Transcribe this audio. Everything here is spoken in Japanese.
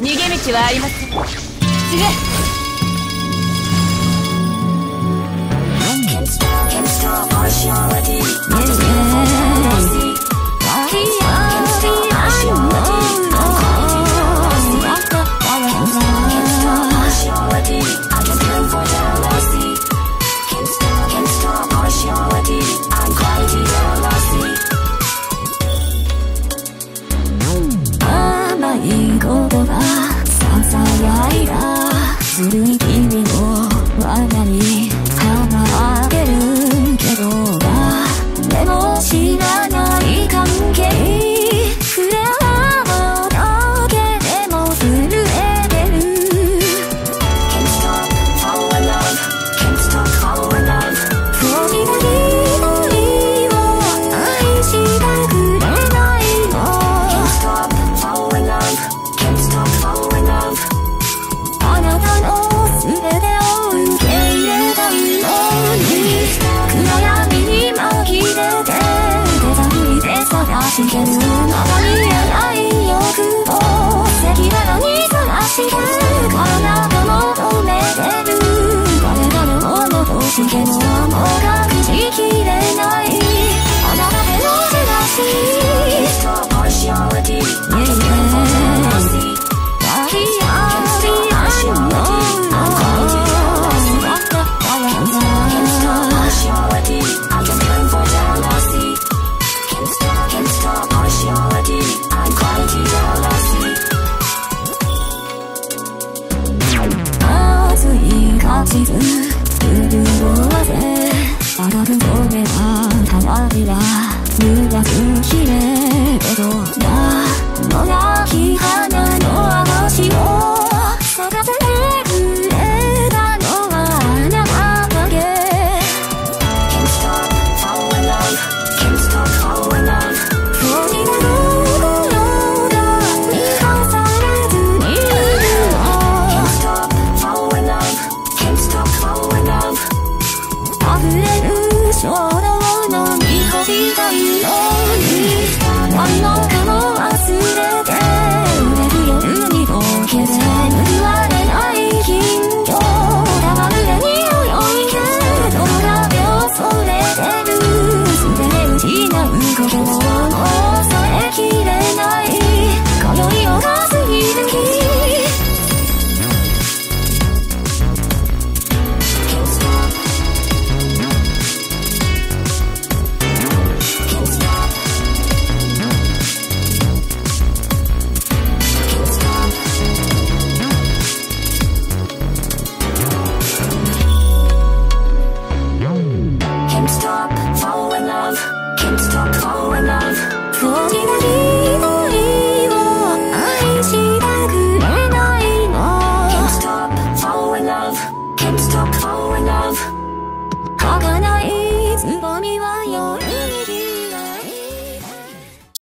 逃げ道はありません。しけのもう隠しきれないあなたでの手がしい Yeah, 두드러워대 얼어든 고개가 담아이라 stop falling off 大きな日々を愛してくれないの Can't stop falling off Can't stop falling off 儚いつぼみは夜